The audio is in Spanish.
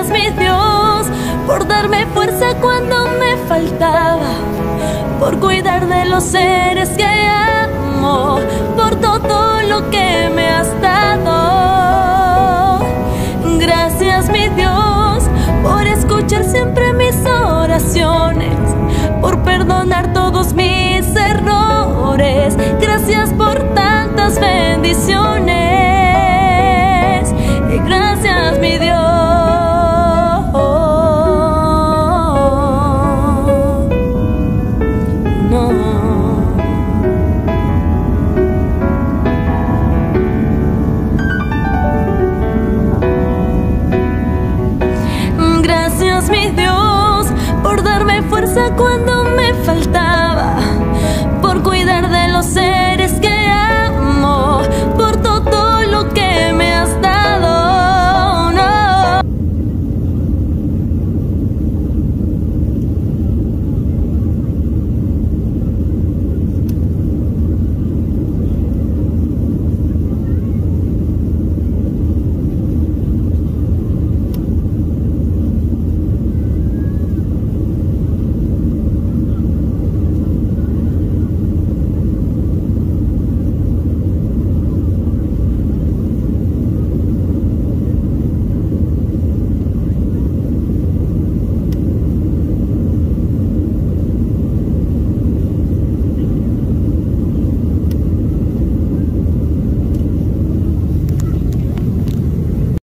Gracias mi Dios por darme fuerza cuando me faltaba, por cuidar de los seres que amo, por todo lo que me has dado. Gracias mi Dios por escuchar siempre mis oraciones, por perdonar todos mis errores. Gracias por tantas bendiciones. Y gracias mi Dios. fuerza cuando me faltaba.